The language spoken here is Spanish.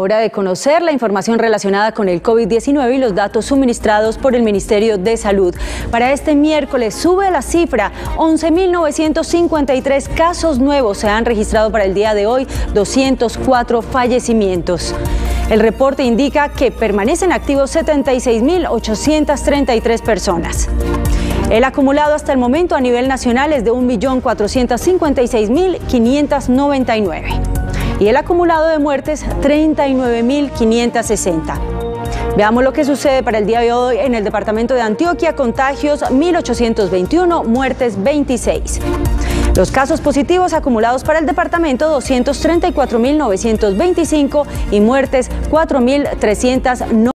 Hora de conocer la información relacionada con el COVID-19 y los datos suministrados por el Ministerio de Salud. Para este miércoles sube la cifra, 11.953 casos nuevos se han registrado para el día de hoy, 204 fallecimientos. El reporte indica que permanecen activos 76.833 personas. El acumulado hasta el momento a nivel nacional es de 1.456.599 y el acumulado de muertes 39.560. Veamos lo que sucede para el día de hoy en el departamento de Antioquia. Contagios 1.821, muertes 26. Los casos positivos acumulados para el departamento 234.925 y muertes 4.390.